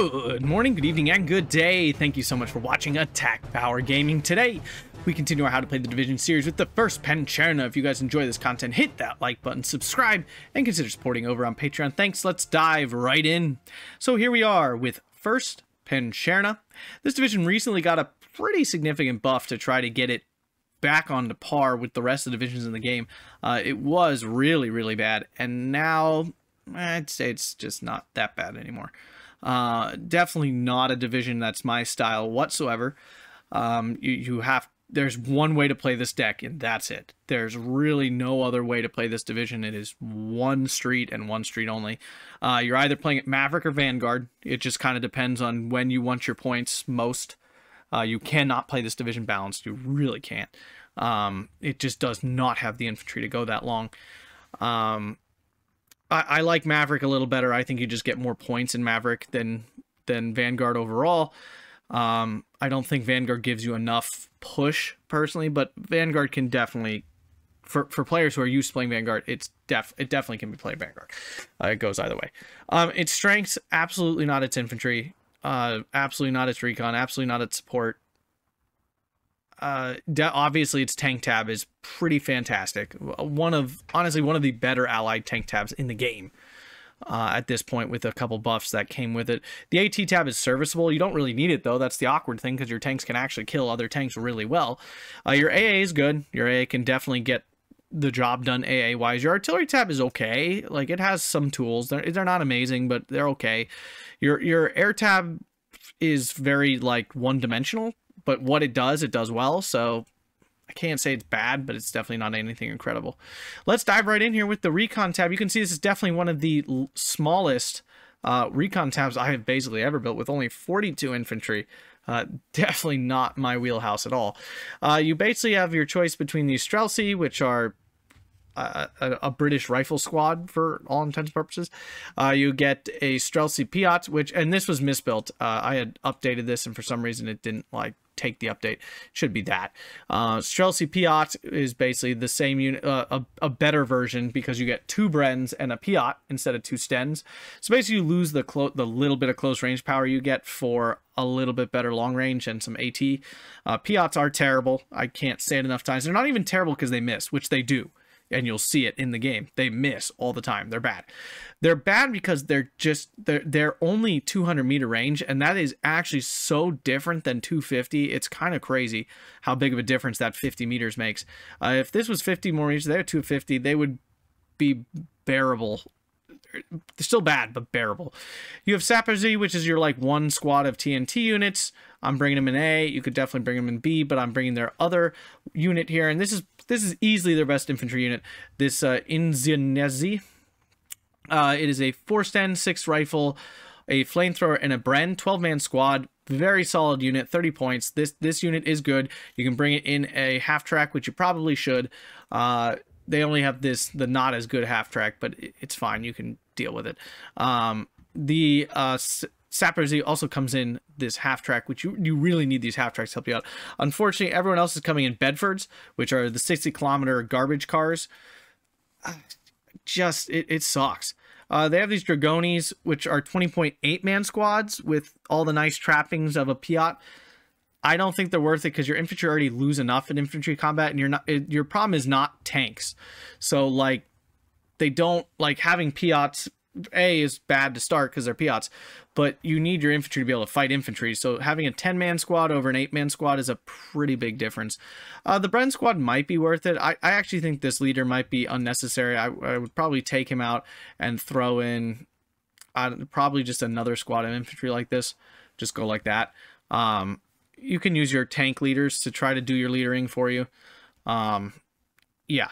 Good morning, good evening, and good day. Thank you so much for watching Attack Power Gaming. Today, we continue our How to Play the Division series with the first Pancerna. If you guys enjoy this content, hit that like button, subscribe, and consider supporting over on Patreon. Thanks, let's dive right in. So here we are with first Pancerna. This division recently got a pretty significant buff to try to get it back on to par with the rest of the divisions in the game. Uh, it was really, really bad, and now I'd say it's just not that bad anymore. Uh, definitely not a division that's my style whatsoever. Um, you, you have there's one way to play this deck, and that's it. There's really no other way to play this division. It is one street and one street only. Uh, you're either playing it Maverick or Vanguard. It just kind of depends on when you want your points most. Uh, you cannot play this division balanced. You really can't. Um, it just does not have the infantry to go that long. Um, I, I like Maverick a little better. I think you just get more points in Maverick than than Vanguard overall. Um, I don't think Vanguard gives you enough push personally, but Vanguard can definitely, for, for players who are used to playing Vanguard, it's def it definitely can be played Vanguard. Uh, it goes either way. Um, its strengths absolutely not its infantry, uh, absolutely not its recon, absolutely not its support uh, obviously its tank tab is pretty fantastic. One of honestly one of the better allied tank tabs in the game. Uh, at this point with a couple buffs that came with it. The AT tab is serviceable. You don't really need it though. That's the awkward thing because your tanks can actually kill other tanks really well. Uh, your AA is good. Your AA can definitely get the job done AA wise. Your artillery tab is okay. Like it has some tools. They're, they're not amazing, but they're okay. Your your air tab is very like one dimensional but what it does, it does well. So I can't say it's bad, but it's definitely not anything incredible. Let's dive right in here with the recon tab. You can see this is definitely one of the smallest uh, recon tabs I have basically ever built with only 42 infantry. Uh, definitely not my wheelhouse at all. Uh, you basically have your choice between the Strzelcy, which are a, a, British rifle squad for all intents and purposes. Uh, you get a Strzelcy Piat, which, and this was misbuilt. Uh, I had updated this, and for some reason it didn't like take the update. Should be that. Uh, Strzelcy Piat is basically the same unit, uh, a, a better version because you get two Brens and a Piat instead of two Stens. So basically, you lose the the little bit of close range power you get for a little bit better long range and some AT. Uh, Piats are terrible. I can't say it enough times. They're not even terrible because they miss, which they do and you'll see it in the game. They miss all the time. They're bad. They're bad because they're just they're they're only 200 meter range, and that is actually so different than 250. It's kind of crazy how big of a difference that 50 meters makes. Uh, if this was 50 more meters, they're 250. They would be bearable still bad, but bearable. You have Z, which is your like one squad of TNT units. I'm bringing them in A. You could definitely bring them in B, but I'm bringing their other unit here, and this is this is easily their best infantry unit. This uh, Inzinezi. Uh, it is a four stand, six rifle, a flamethrower, and a Bren 12 man squad. Very solid unit, 30 points. This this unit is good. You can bring it in a half track, which you probably should. Uh, they only have this the not as good half track, but it's fine. You can deal with it. Um, the uh, Saperzy also comes in this half track, which you, you really need these half tracks to help you out. Unfortunately, everyone else is coming in Bedfords, which are the 60 kilometer garbage cars. Uh, just, it, it sucks. Uh, they have these Dragonis, which are 20.8 man squads with all the nice trappings of a Piat. I don't think they're worth it because your infantry already lose enough in infantry combat, and you're not. It, your problem is not tanks. So like, they don't like having Piats. A is bad to start because they're Piats, but you need your infantry to be able to fight infantry. So having a 10 man squad over an 8 man squad is a pretty big difference. Uh, the Bren squad might be worth it. I, I actually think this leader might be unnecessary. I, I would probably take him out and throw in uh, probably just another squad of infantry like this. Just go like that. Um, you can use your tank leaders to try to do your leadering for you. Um, yeah,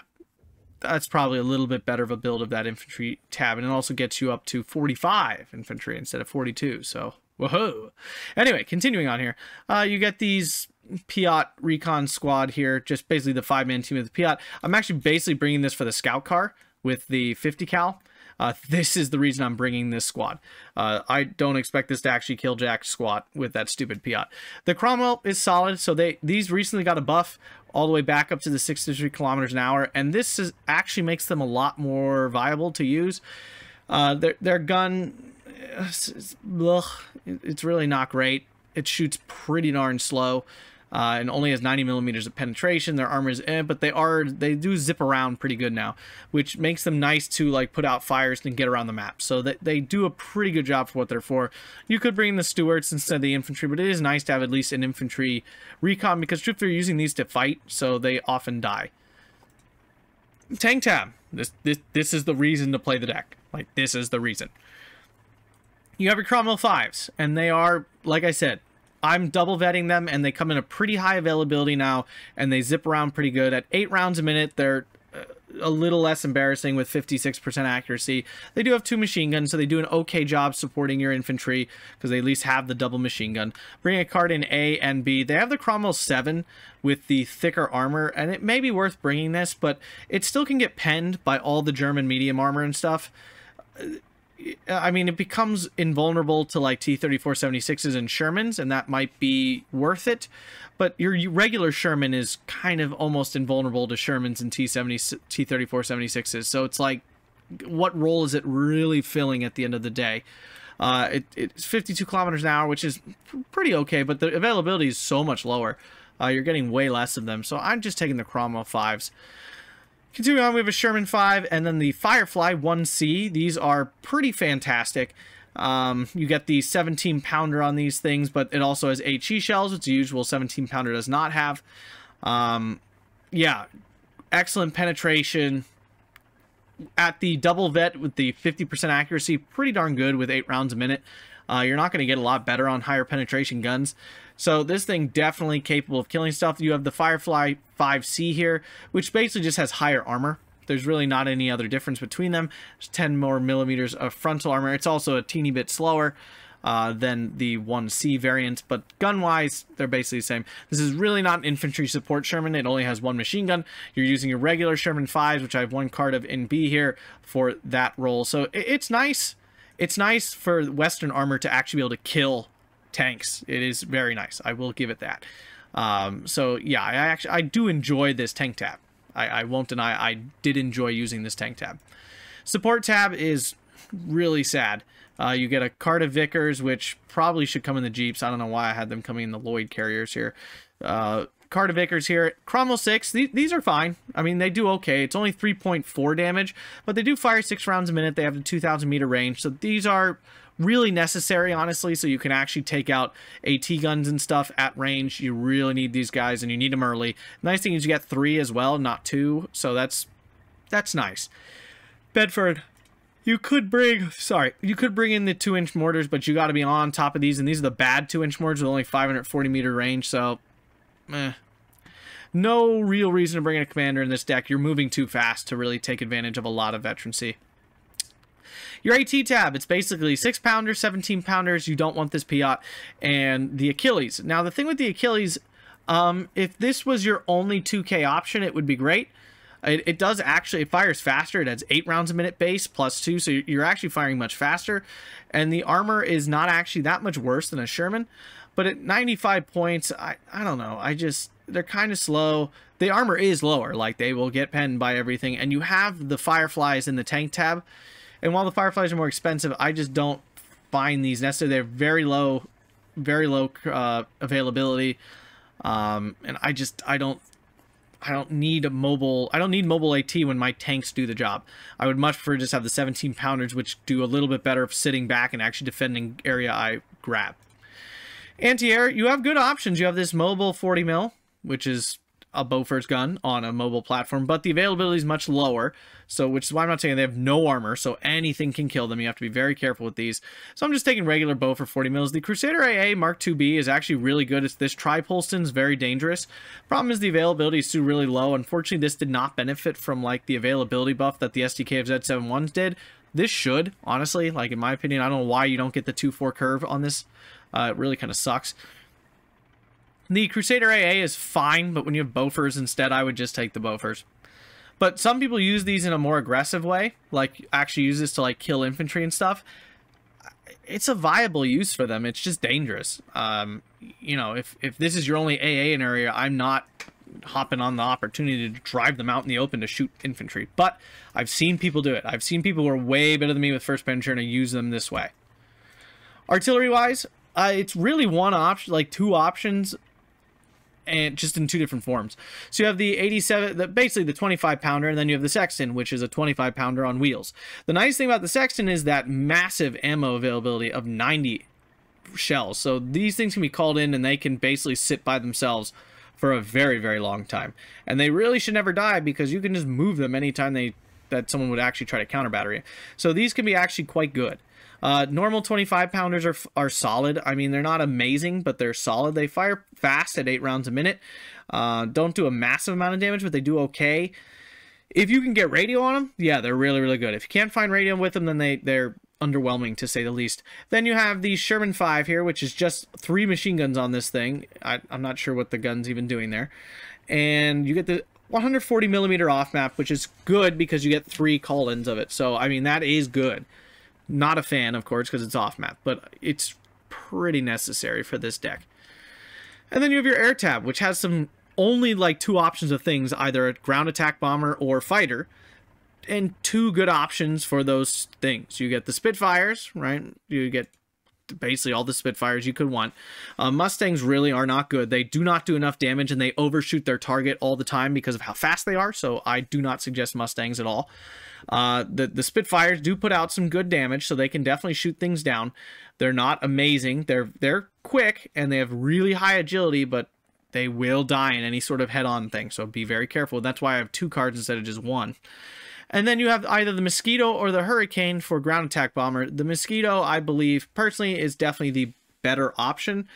that's probably a little bit better of a build of that infantry tab, and it also gets you up to 45 infantry instead of 42. So, whoa. Anyway, continuing on here, uh, you get these Piat Recon Squad here, just basically the five-man team of the Piat. I'm actually basically bringing this for the Scout Car with the 50 cal. Uh, this is the reason I'm bringing this squad. Uh, I don't expect this to actually kill Jack squat with that stupid Piat. The Cromwell is solid, so they these recently got a buff all the way back up to the 63 kilometers an hour, and this is actually makes them a lot more viable to use. Uh, their, their gun it's, it's, ugh, it's really not great. It shoots pretty darn slow. Uh, and only has 90 millimeters of penetration. Their armor is eh, but they are they do zip around pretty good now, which makes them nice to like put out fires and get around the map. So that they do a pretty good job for what they're for. You could bring the Stuarts instead of the infantry, but it is nice to have at least an infantry recon because troops are using these to fight, so they often die. Tank tab. This this this is the reason to play the deck. Like this is the reason. You have your Cromwell fives, and they are like I said, I'm double vetting them and they come in a pretty high availability now and they zip around pretty good. At eight rounds a minute, they're uh, a little less embarrassing with 56% accuracy. They do have two machine guns, so they do an okay job supporting your infantry because they at least have the double machine gun. Bring a card in A and B. They have the Cromwell 7 with the thicker armor, and it may be worth bringing this, but it still can get penned by all the German medium armor and stuff I mean, it becomes invulnerable to like T-3476s and Shermans, and that might be worth it. But your regular Sherman is kind of almost invulnerable to Shermans and T-70, T-3476s. So it's like, what role is it really filling at the end of the day? Uh, it, it's 52 kilometers an hour, which is pretty okay, but the availability is so much lower. Uh, you're getting way less of them. So I'm just taking the Cromwell 5s. Continuing on, we have a Sherman 5 and then the Firefly 1C. These are pretty fantastic. Um, you get the 17 pounder on these things, but it also has HE shells, which the usual 17 pounder does not have. Um, yeah, excellent penetration. At the double vet with the 50% accuracy, pretty darn good with 8 rounds a minute. Uh, you're not going to get a lot better on higher penetration guns. So this thing definitely capable of killing stuff. You have the Firefly 5C here, which basically just has higher armor. There's really not any other difference between them. There's 10 more millimeters of frontal armor. It's also a teeny bit slower uh, than the 1C variant, but gun-wise, they're basically the same. This is really not an infantry support Sherman. It only has one machine gun. You're using your regular Sherman 5s, which I have one card of in B here for that role. So it's nice it's nice for Western armor to actually be able to kill tanks. It is very nice. I will give it that. Um, so yeah, I actually I do enjoy this tank tab. I, I won't deny I did enjoy using this tank tab. Support tab is really sad. Uh, you get a card of Vickers, which probably should come in the Jeeps. I don't know why I had them coming in the Lloyd carriers here. Uh, Carter Vickers here. Cromwell 6, these, these are fine. I mean, they do okay. It's only 3.4 damage, but they do fire 6 rounds a minute. They have the 2,000 meter range, so these are really necessary, honestly, so you can actually take out AT guns and stuff at range. You really need these guys, and you need them early. Nice thing is you get 3 as well, not 2, so that's that's nice. Bedford, you could bring, sorry, you could bring in the 2-inch mortars, but you got to be on top of these, and these are the bad 2-inch mortars with only 540 meter range, so eh. No real reason to bring in a commander in this deck. You're moving too fast to really take advantage of a lot of veterancy. Your AT tab, it's basically 6 pounders, 17 pounders. You don't want this Piat. And the Achilles. Now, the thing with the Achilles, um, if this was your only 2K option, it would be great. It, it, does actually, it fires faster. It has 8 rounds a minute base plus 2, so you're actually firing much faster. And the armor is not actually that much worse than a Sherman. But at 95 points, I, I don't know. I just, they're kind of slow. The armor is lower, like they will get penned by everything. And you have the Fireflies in the tank tab. And while the Fireflies are more expensive, I just don't find these necessary. They're very low, very low uh, availability. Um, and I just, I don't I don't need a mobile. I don't need mobile AT when my tanks do the job. I would much prefer just have the 17 pounders, which do a little bit better of sitting back and actually defending area I grab. Anti-air, you have good options. You have this mobile 40 mil, which is a Bofors gun on a mobile platform, but the availability is much lower. So, which is why I'm not saying they have no armor, so anything can kill them. You have to be very careful with these. So I'm just taking regular Bofors 40 mils. The Crusader AA Mark IIB is actually really good. It's this is very dangerous. Problem is the availability is still really low. Unfortunately, this did not benefit from like the availability buff that the SDK of Z71s did. This should, honestly, like in my opinion, I don't know why you don't get the 2-4 curve on this uh, it really kind of sucks. The Crusader AA is fine, but when you have Bofors instead, I would just take the Bofors. But some people use these in a more aggressive way, like actually use this to like kill infantry and stuff. It's a viable use for them. It's just dangerous. Um, you know, if if this is your only AA in area, I'm not hopping on the opportunity to drive them out in the open to shoot infantry. But I've seen people do it. I've seen people who are way better than me with first penetration and use them this way. Artillery wise, uh, it's really one option, like two options, and just in two different forms. So you have the 87, the, basically the 25 pounder, and then you have the Sexton, which is a 25 pounder on wheels. The nice thing about the Sexton is that massive ammo availability of 90 shells. So these things can be called in and they can basically sit by themselves for a very, very long time. And they really should never die because you can just move them anytime they that someone would actually try to counter battery. So these can be actually quite good. Uh, normal 25 pounders are, are solid. I mean, they're not amazing, but they're solid. They fire fast at eight rounds a minute. Uh, don't do a massive amount of damage, but they do okay. If you can get radio on them, yeah, they're really, really good. If you can't find radio with them, then they, they're underwhelming to say the least. Then you have the Sherman 5 here, which is just three machine guns on this thing. I, am not sure what the gun's even doing there. And you get the 140 millimeter off map, which is good because you get three call-ins of it. So, I mean, that is good. Not a fan, of course, because it's off map, but it's pretty necessary for this deck. And then you have your air tab, which has some only like two options of things, either a ground attack bomber or fighter and two good options for those things. You get the Spitfires, right? You get basically all the Spitfires you could want. Uh, Mustangs really are not good. They do not do enough damage and they overshoot their target all the time because of how fast they are. So I do not suggest Mustangs at all. Uh, the the Spitfires do put out some good damage, so they can definitely shoot things down. They're not amazing. They're they're quick and they have really high agility, but they will die in any sort of head-on thing. So be very careful. That's why I have two cards instead of just one. And then you have either the Mosquito or the Hurricane for ground attack bomber. The Mosquito, I believe, personally, is definitely the better option.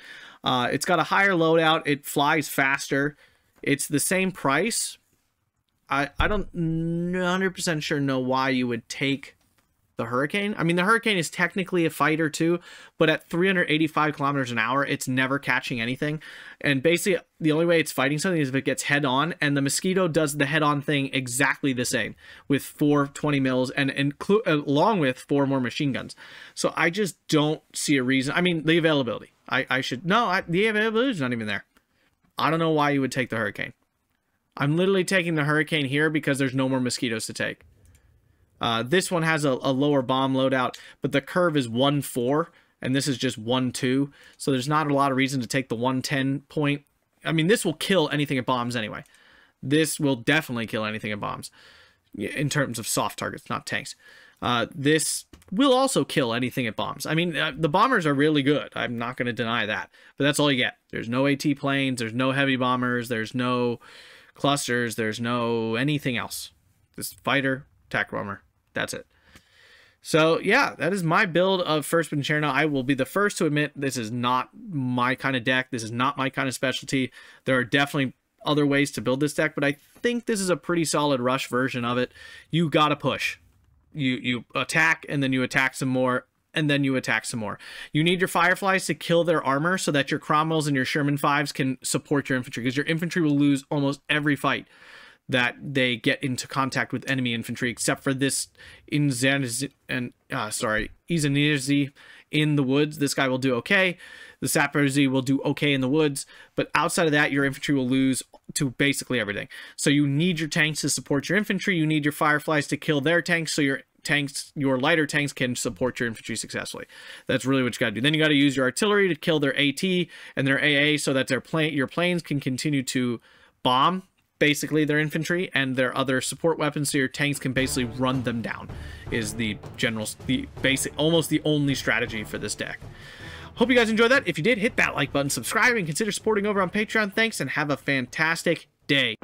Uh, it's got a higher loadout. It flies faster. It's the same price. I, I don't 100% sure know why you would take the Hurricane. I mean, the Hurricane is technically a fighter too, but at 385 kilometers an hour, it's never catching anything. And basically, the only way it's fighting something is if it gets head on. And the Mosquito does the head on thing exactly the same with four 20 mils and, and along with four more machine guns. So I just don't see a reason. I mean, the availability. I, I should no, I, the availability is not even there. I don't know why you would take the Hurricane. I'm literally taking the Hurricane here because there's no more mosquitoes to take. Uh, this one has a, a, lower bomb loadout, but the curve is 1-4, and this is just 1-2. So there's not a lot of reason to take the 110 point. I mean, this will kill anything at bombs anyway. This will definitely kill anything at bombs in terms of soft targets, not tanks. Uh, this will also kill anything at bombs. I mean, uh, the bombers are really good. I'm not going to deny that. But that's all you get. There's no AT planes. There's no heavy bombers. There's no clusters. There's no anything else. This fighter, attack bomber, that's it. So yeah, that is my build of First Pancerna. I will be the first to admit this is not my kind of deck. This is not my kind of specialty. There are definitely other ways to build this deck, but I think this is a pretty solid rush version of it. You gotta push. You you attack and then you attack some more and then you attack some more. You need your Fireflies to kill their armor so that your Cromwells and your Sherman 5s can support your infantry because your infantry will lose almost every fight that they get into contact with enemy infantry, except for this in and uh, sorry, Izanirzi in the woods. This guy will do okay. The Sappers will do okay in the woods, but outside of that, your infantry will lose to basically everything. So you need your tanks to support your infantry. You need your Fireflies to kill their tanks, so your tanks, your lighter tanks can support your infantry successfully. That's really what you got to do. Then you got to use your artillery to kill their AT and their AA, so that their plane, your planes can continue to bomb basically their infantry and their other support weapons so your tanks can basically run them down is the general the basic almost the only strategy for this deck. Hope you guys enjoyed that. If you did hit that like button subscribe and consider supporting over on patreon. Thanks and have a fantastic day